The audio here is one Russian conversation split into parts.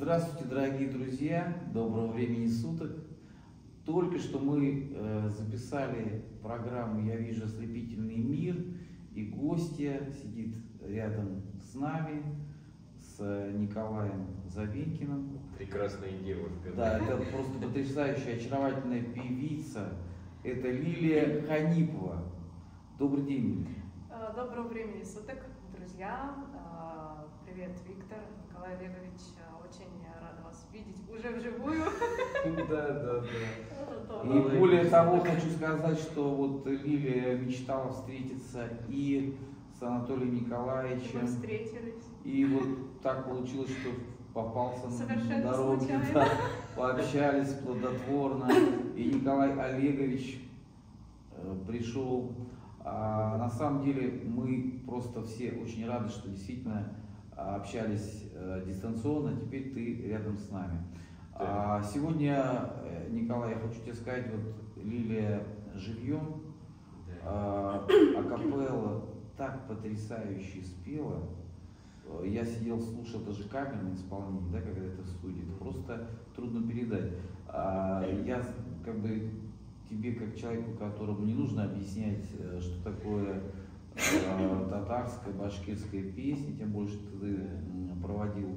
Здравствуйте, дорогие друзья! Доброго времени суток! Только что мы э, записали программу «Я вижу ослепительный мир», и гостья сидит рядом с нами, с Николаем Завенькиным. Прекрасная девушка. Да, это просто потрясающая, очаровательная певица. Это Лилия Ханипова. Добрый день. Э, доброго времени суток, друзья. Э, привет, Виктор, Николай Олегович. Очень рада вас видеть уже вживую. Да, да, да. И более того, хочу сказать, что вот Лилия мечтала встретиться и с Анатолием Николаевичем. Мы встретились. И вот так получилось, что попался Совершенно на дороге, да, пообщались плодотворно. И Николай Олегович э, пришел. А, на самом деле мы просто все очень рады, что действительно общались э, дистанционно, теперь ты рядом с нами. Да. А, сегодня, э, Николай, я хочу тебе сказать, вот Лилия живьем, да. а, акапелла так потрясающе спела. Э, я сидел, слушал даже камерное исполнение, да, когда это в студии, это просто трудно передать. А, я как бы тебе, как человеку, которому не нужно объяснять, что такое Э, татарская, башкирская песни, тем больше ты проводил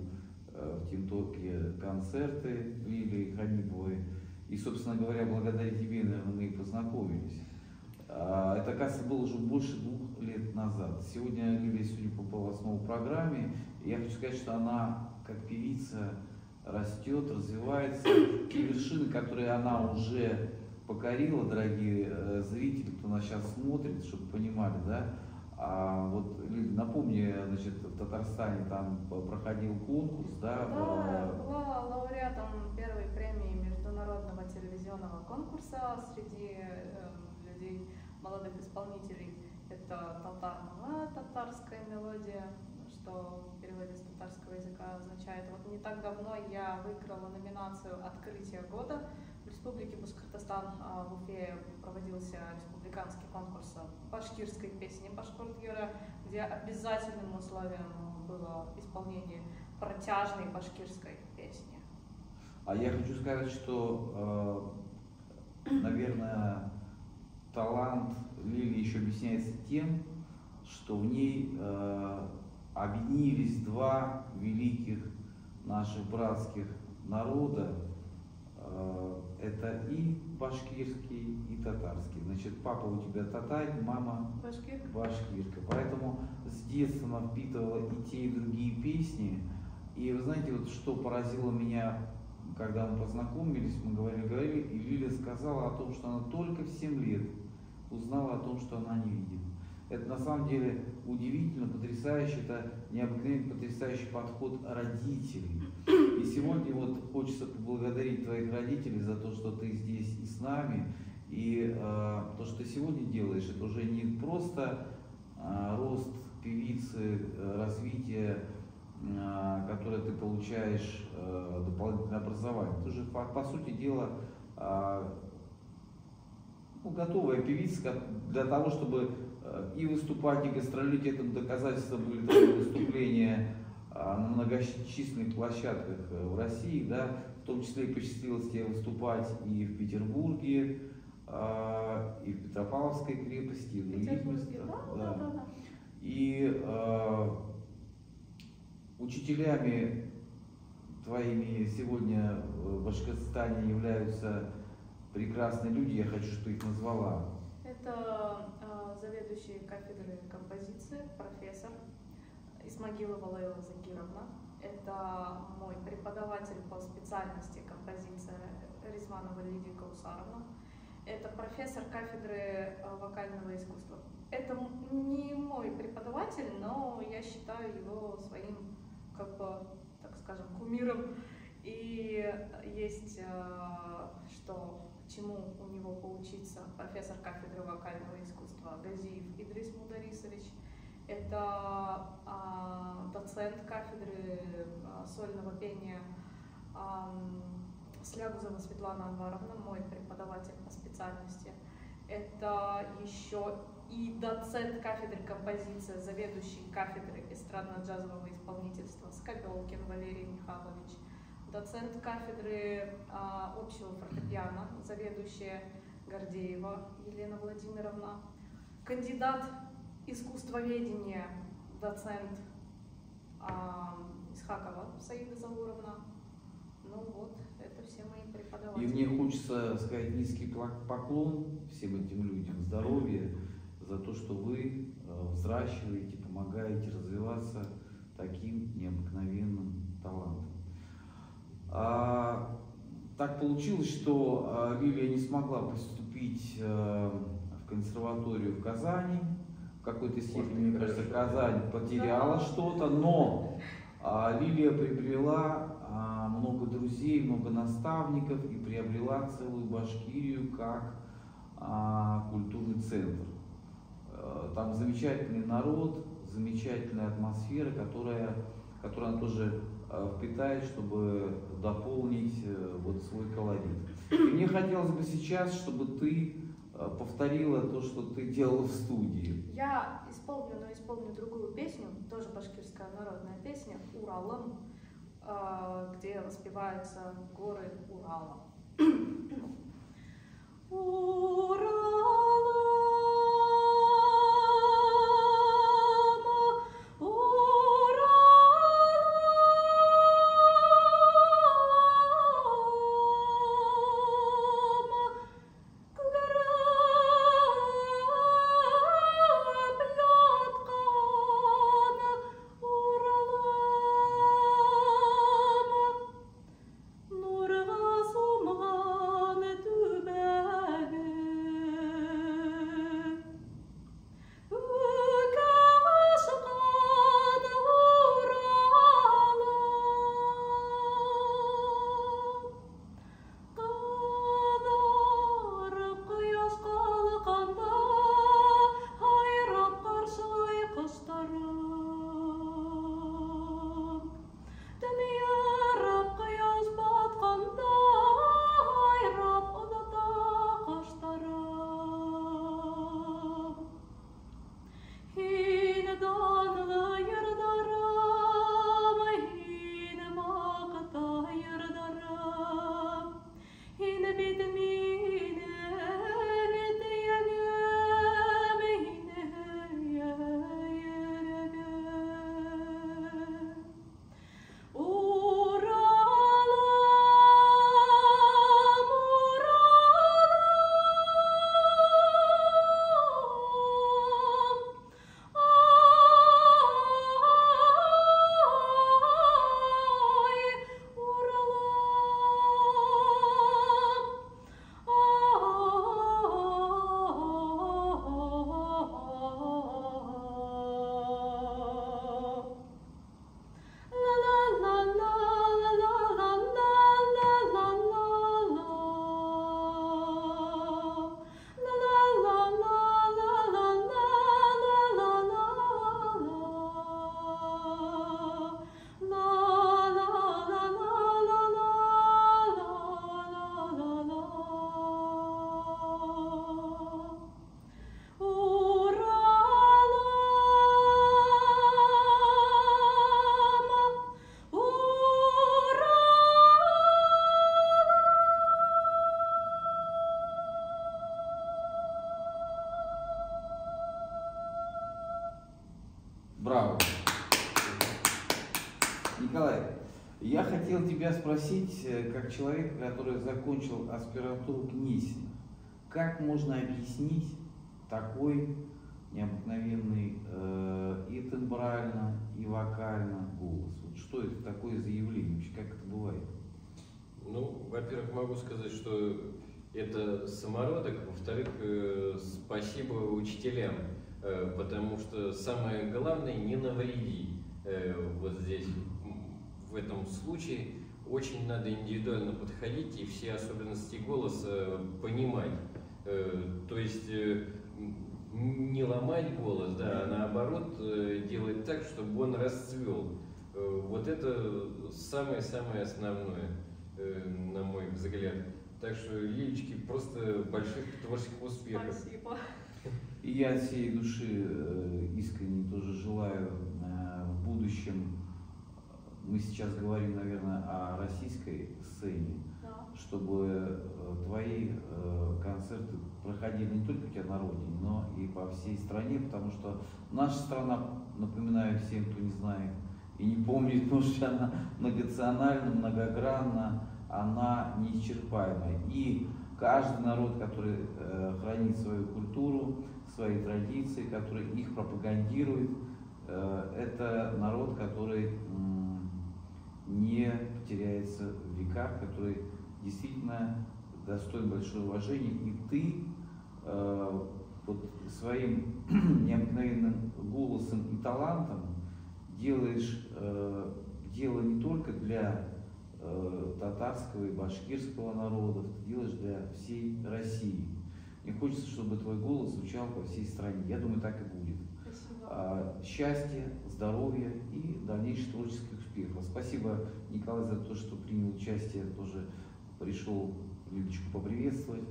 э, в Тимтоке концерты Лилии Ханиповой. И, собственно говоря, благодаря тебе, наверное, мы и познакомились. А, это, кажется, было уже больше двух лет назад. Сегодня Лилия, судя по снова в программе, я хочу сказать, что она, как певица, растет, развивается. Те вершины, которые она уже покорила, дорогие э, зрители, кто нас сейчас смотрит, чтобы понимали, да, а вот напомни, значит, в Татарстане там проходил конкурс, да? Да, была лауреатом первой премии международного телевизионного конкурса среди э, людей, молодых исполнителей. Это татар татарская мелодия, что в переводе с татарского языка означает. Вот не так давно я выиграла номинацию «Открытие года» Республике Башкортостан. А, в Уфе проводился республиканский конкурс башкирской песни Башкортгера, где обязательным условием было исполнение протяжной башкирской песни. А я хочу сказать, что, э, наверное, талант Лили еще объясняется тем, что в ней э, объединились два великих наших братских народа, это и башкирский, и татарский. Значит, папа у тебя татарь, мама башкирка. башкирка. Поэтому с детства она впитывала и те, и другие песни. И вы знаете, вот что поразило меня, когда мы познакомились, мы говорили, говорили, и Лиля сказала о том, что она только в 7 лет узнала о том, что она не видит. Это на самом деле удивительно, потрясающе, это необыкновенно потрясающий подход родителей. И сегодня вот хочется поблагодарить твоих родителей за то, что ты здесь и с нами. И э, то, что ты сегодня делаешь, это уже не просто э, рост певицы, э, развитие, э, которое ты получаешь, э, дополнительное образование. Это уже, по, по сути дела, э, ну, готовая певица для того, чтобы Э, и выступать, и гастролить. Этому доказательство были такие выступления на многочисленных площадках э, в России, да, в том числе посчастливилось тебе выступать и в Петербурге, а, и в Петропавловской крепости, и в других местах. Да, да. Да, да. И э, учителями твоими сегодня в Башкортостане являются прекрасные люди, я хочу, чтобы их назвала. Это заведующий кафедрой композиции, профессор Исмагилова Лейла Закировна. Это мой преподаватель по специальности композиция Ризманова Лидия Каусаровна. Это профессор кафедры э, вокального искусства. Это не мой преподаватель, но я считаю его своим, как бы, так скажем, кумиром. И есть э, что чему у него поучиться профессор кафедры вокального искусства Газиев Идрис Мударисович. Это а, доцент кафедры а, сольного пения Слягузова Светлана Анваровна, мой преподаватель по специальности. Это еще и доцент кафедры композиции, заведующий кафедрой эстрадно-джазового исполнительства Скобелкин Валерий Михайлович. доцент кафедры а, общего фортепиано, заведующая Гордеева Елена Владимировна, кандидат искусствоведения, доцент а, Исхакова Саида Завуровна. Ну вот, это все мои И преподаватели. мне хочется сказать низкий поклон всем этим людям, здоровья, за то, что вы э, взращиваете, помогаете развиваться таким необыкновенным талантом. А, так получилось, что а, Лилия не смогла поступить э, в консерваторию в Казани. В какой-то степени, мне кажется, Казань потеряла что-то, но а, Лилия приобрела а, много друзей, много наставников и приобрела целую Башкирию как а, культурный центр. Э, Там замечательный народ, замечательная атмосфера, которая, которую она тоже э, впитает, чтобы дополнить э, вот свой колорит. И мне хотелось бы сейчас, чтобы ты повторила то, что ты делала в студии. Я исполню, но исполню другую песню, тоже башкирская народная песня «Уралом», э, где распеваются горы Урала. Браво! Николай, я хотел тебя спросить, э, как человек, который закончил аспирантуру Кнесина, как можно объяснить такой необыкновенный э, и тембрально, и вокально голос? Вот что это такое заявление? Вообще, как это бывает? Ну, во-первых, могу сказать, что это самородок. Во-вторых, э, спасибо учителям, потому что самое главное не навреди. Э, Вот здесь, в этом случае, очень надо индивидуально подходить и все особенности голоса понимать. Э, То есть э, не ломать голос, да, а наоборот э, делать так, чтобы он расцвел. Э, Вот это самое-самое основное, э, на мой взгляд. Так что, Лилечки, просто больших творческих успехов. Спасибо. И я от всей души э, искренне тоже желаю э, в будущем мы сейчас говорим, наверное, о российской сцене, Да. чтобы э, твои концерты проходили не только у тебя на родине, но и по всей стране, потому что наша страна, напоминаю всем, кто не знает и не помнит, потому что она многонациональна, многогранна, она неисчерпаемая. И каждый народ, который э, хранит свою культуру, свои традиции, который их пропагандирует, э, это народ, который м, не потеряется в веках, который действительно достоин большого уважения. И ты э, вот своим необыкновенным голосом и талантом делаешь э, дело не только для э, татарского и башкирского народов, ты делаешь для всей России. Мне хочется, чтобы твой голос звучал по всей стране. Я думаю, так и будет. Спасибо. А, Счастья, здоровья и дальнейших творческих успехов. Спасибо, Николай, за то, что принял участие, тоже пришел Людочку поприветствовать.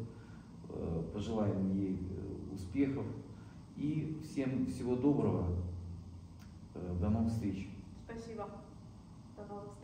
Э, Пожелаем ей э, успехов и всем всего доброго. До новых встреч. Спасибо. До новых встреч.